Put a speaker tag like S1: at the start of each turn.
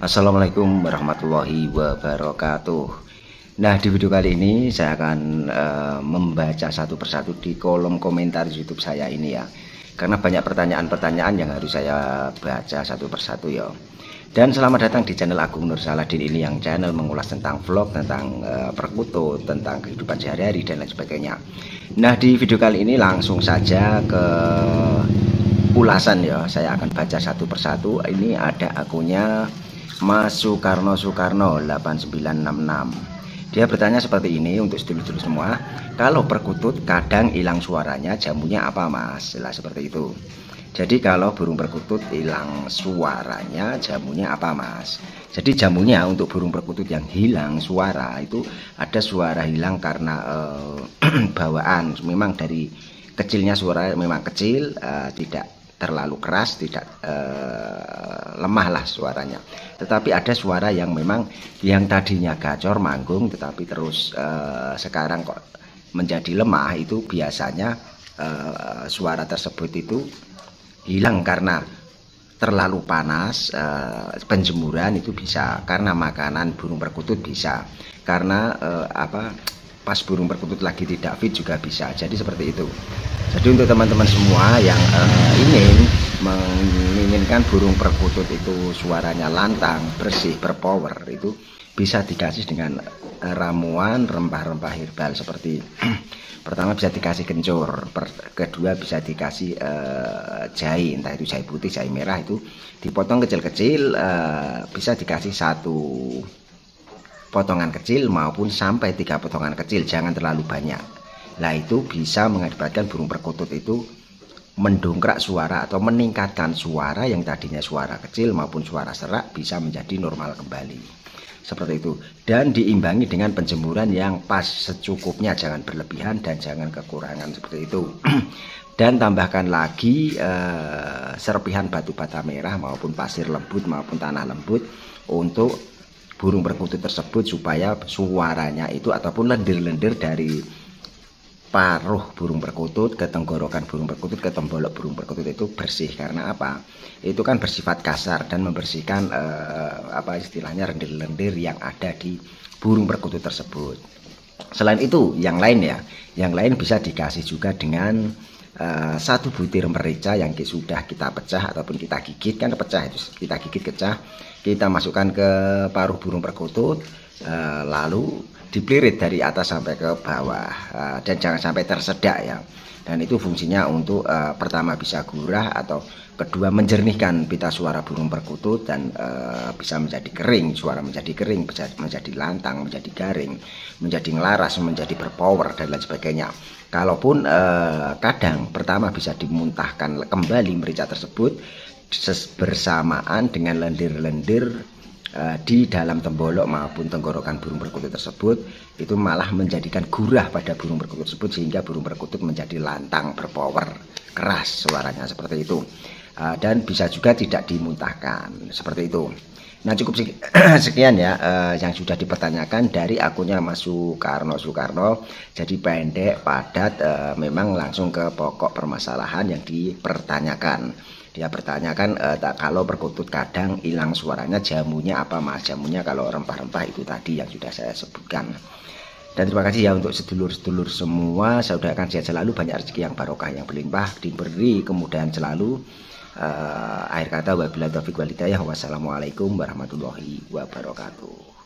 S1: Assalamualaikum warahmatullahi wabarakatuh Nah di video kali ini saya akan uh, membaca satu persatu di kolom komentar YouTube saya ini ya Karena banyak pertanyaan-pertanyaan yang harus saya baca satu persatu ya dan selamat datang di channel Agung Nur Saladin ini yang channel mengulas tentang vlog, tentang uh, tentang kehidupan sehari-hari dan lain sebagainya. Nah di video kali ini langsung saja ke ulasan ya. Saya akan baca satu persatu. Ini ada akunnya Mas Soekarno Soekarno 8966. Dia bertanya seperti ini untuk sedulur-sedulur semua. Kalau perkutut kadang hilang suaranya, jamunya apa mas? Lah seperti itu. Jadi kalau burung perkutut hilang suaranya, jamunya apa mas? Jadi jamunya untuk burung perkutut yang hilang suara itu ada suara hilang karena uh, bawaan. Memang dari kecilnya suara memang kecil, uh, tidak terlalu keras, tidak uh, lemah lah suaranya. Tetapi ada suara yang memang yang tadinya gacor manggung, tetapi terus uh, sekarang kok menjadi lemah itu biasanya uh, suara tersebut itu hilang karena terlalu panas uh, penjemuran itu bisa karena makanan burung perkutut bisa karena uh, apa pas burung perkutut lagi tidak fit juga bisa. Jadi seperti itu. Jadi untuk teman-teman semua yang uh, ingin menginginkan burung perkutut itu suaranya lantang bersih berpower itu bisa dikasih dengan ramuan rempah-rempah herbal seperti pertama bisa dikasih kencur per, kedua bisa dikasih uh, jahe entah itu jahe putih jahe merah itu dipotong kecil-kecil uh, bisa dikasih satu potongan kecil maupun sampai tiga potongan kecil jangan terlalu banyak. Nah itu bisa mengakibatkan burung perkutut itu mendongkrak suara atau meningkatkan suara yang tadinya suara kecil maupun suara serak bisa menjadi normal kembali. Seperti itu. Dan diimbangi dengan penjemuran yang pas secukupnya jangan berlebihan dan jangan kekurangan seperti itu. Dan tambahkan lagi eh, serpihan batu bata merah maupun pasir lembut maupun tanah lembut untuk burung perkutut tersebut supaya suaranya itu ataupun lendir-lendir dari paruh burung perkutut ke tenggorokan burung perkutut ke tembolok burung perkutut itu bersih. Karena apa? Itu kan bersifat kasar dan membersihkan eh, apa istilahnya lendir-lendir yang ada di burung perkutut tersebut. Selain itu yang lain ya yang lain bisa dikasih juga dengan uh, satu butir merica yang sudah kita pecah ataupun kita gigit. Kan pecah itu kita gigit pecah kita masukkan ke paruh burung perkutut uh, lalu dipelirit dari atas sampai ke bawah uh, dan jangan sampai tersedak ya. Dan itu fungsinya untuk uh, pertama bisa gurah atau kedua menjernihkan pita suara burung perkutut dan bisa menjadi kering suara menjadi kering menjadi, lantang menjadi garing menjadi ngelaras menjadi berpower dan lain sebagainya. Kalaupun kadang pertama bisa dimuntahkan kembali merica tersebut bersamaan dengan lendir-lendir uh, di dalam tembolok maupun tenggorokan burung perkutut tersebut itu malah menjadikan gurah pada burung perkutut tersebut sehingga burung perkutut menjadi lantang berpower keras suaranya seperti itu. Uh, dan bisa juga tidak dimuntahkan seperti itu. Nah cukup sekian ya uh, yang sudah dipertanyakan dari akunnya Mas Soekarno. Soekarno. Jadi pendek, padat, memang langsung ke pokok permasalahan yang dipertanyakan dia bertanyakan e, tak kalau perkutut kadang hilang suaranya jamunya apa mas? Jamunya kalau rempah-rempah itu tadi yang sudah saya sebutkan. Dan terima kasih ya untuk sedulur-sedulur semua. Saya doakan sehat selalu banyak rezeki yang barokah yang berlimpah diberi kemudahan selalu. Uh, akhir kata wabillahi taufiq walhidayah wassalamualaikum warahmatullahi wabarakatuh